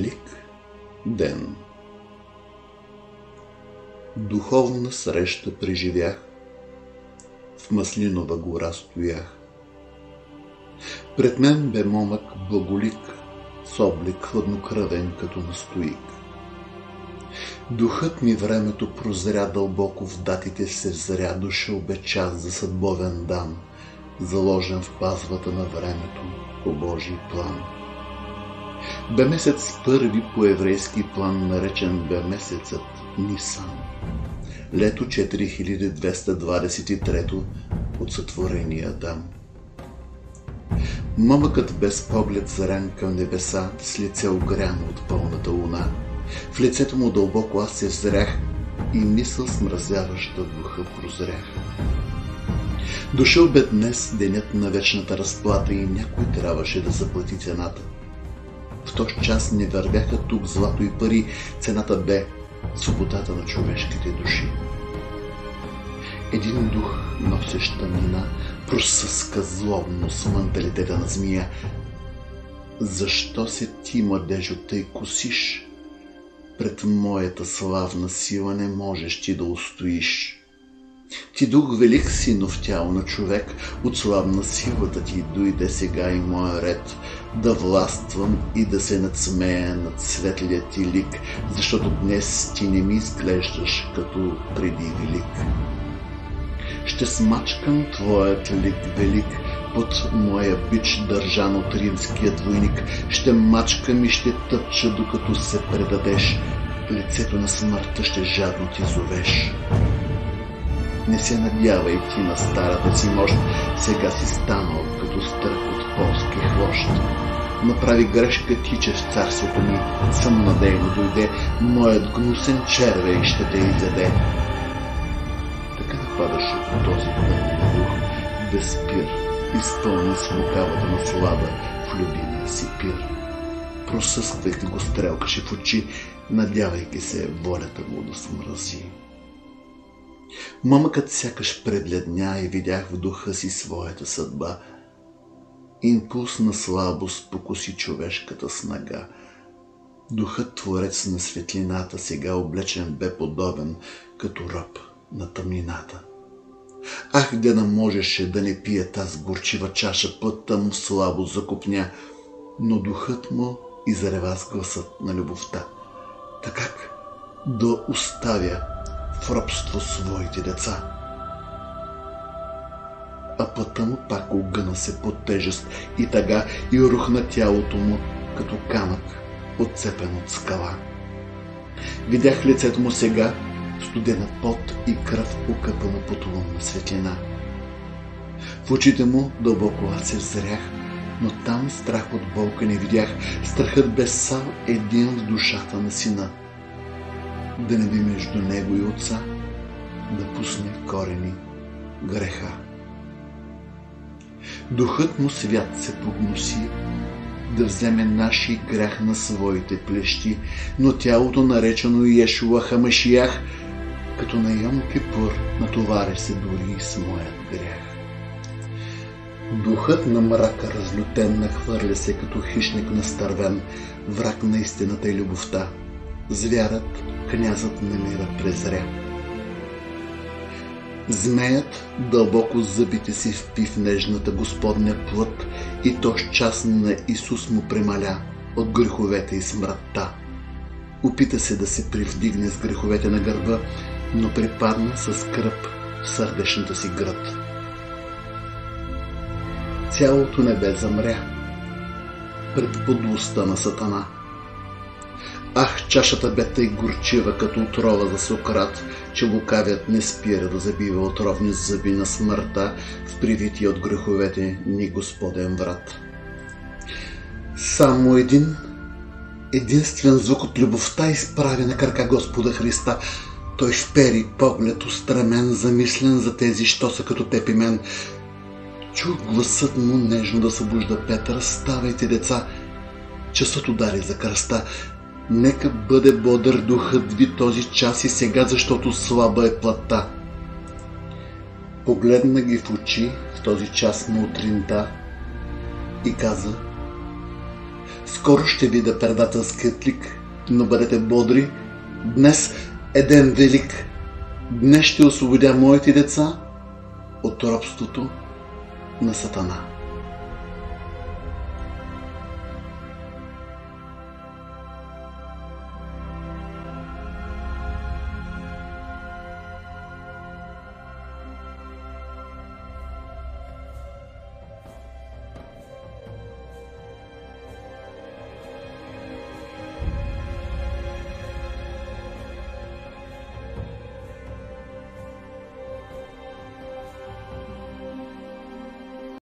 Велик ден Духовна среща преживях, в Маслинова гора стоях. Пред мен бе момък благолик, с облик хладнокръвен като настоик. Духът ми времето прозря дълбоко в датите се взря, дошъл бе час за съдбовен дан, заложен в пазвата на времето по Божий план. Бе месец първи по еврейски план, наречен бе месецът Нисан. Лето 4223 от сътворения Адам. Мъмъкът без поглед зарян към небеса, с лице огряно от пълната луна. В лицето му дълбоко аз се взрях и мисъл смразяваща духа прозрях. Дошъл бе днес денят на вечната разплата и някой трябваше да заплати цената. В този час не вървяха тук злато и пари, цената бе свободата на човешките души. Един дух, носещ тъмнина, просъска злобно с менталитета на змия. Защо се ти, младежо, тъй косиш? Пред моята славна сила не можеш ти да устоиш. Ти дух велик си, но в тяло на човек, от славна силата ти дойде сега и моя ред, да властвам и да се надсмея над светлия ти лик, защото днес ти не ми изглеждаш като преди велик. Ще смачкам твоят лик велик, под моя бич държан от римския двойник. Ще мачкам и ще тъпча, докато се предадеш. Лицето на смъртта ще жадно ти зовеш. Не се надявай ти на старата си мощ, сега си станал като стръх от полски хвощ. Направи грешка ти, че в царството ми съм надейно дойде, моят гнусен червей ще те изяде. Така нападаше този пълен дух, без пир, изпълни с лукавата на слада в любимия си пир. Просъсквайте го стрелкаше в очи, надявайки се волята му да смрази. Мамъкът сякаш пребледня и видях в духа си своята съдба. Импулс на слабост покуси човешката снага. Духът творец на светлината сега облечен бе подобен като ръб на тъмнината. Ах, да не можеше да не пие таз горчива чаша, пътта му слабо закупня, но духът му изрева с гласът на любовта. Така да оставя в робство своите деца. А пътя му пак огъна се под тежест и тъга и рухна тялото му като камък, отцепен от скала. Видях лицето му сега, студена пот и кръв окъпана под лунна светлина. В очите му дълбоко аз се взрях, но там страх от болка не видях. Страхът без сал един в душата на сина – да не би между него и отца да пусне корени греха. Духът му свят се погноси, да вземе наши грях на своите плещи, но тялото наречено Иешуа Хамашиях, като на Йом Кипур, натоваря се дори и с моят грях. Духът на мрака разлютен нахвърля се като хищник настървен, враг на истината и любовта. Звярат князът на мира презря. Змеят дълбоко зъбите си впи в нежната Господня плът и то с час на Исус му премаля от греховете и смъртта. Опита се да се привдигне с греховете на гърба, но припадна с кръп в сърдечната си град. Цялото небе замря пред подлостта на Сатана – Ах, чашата бе тъй горчива, като отрова за Сократ, че лукавят не спира да забива отровни зъби на смъртта в привити от греховете ни Господен врат. Само един, единствен звук от любовта изправи на крака Господа Христа. Той впери поглед устремен, замислен за тези, що са като теб и мен. Чух гласът му нежно да събужда Петър. Ставайте, деца! Часът удари за кръста. Нека бъде бодър духът ви този час и сега, защото слаба е плата. Погледна ги в очи в този час на утринта и каза Скоро ще видя предателският лик, но бъдете бодри. Днес е ден велик. Днес ще освободя моите деца от робството на Сатана.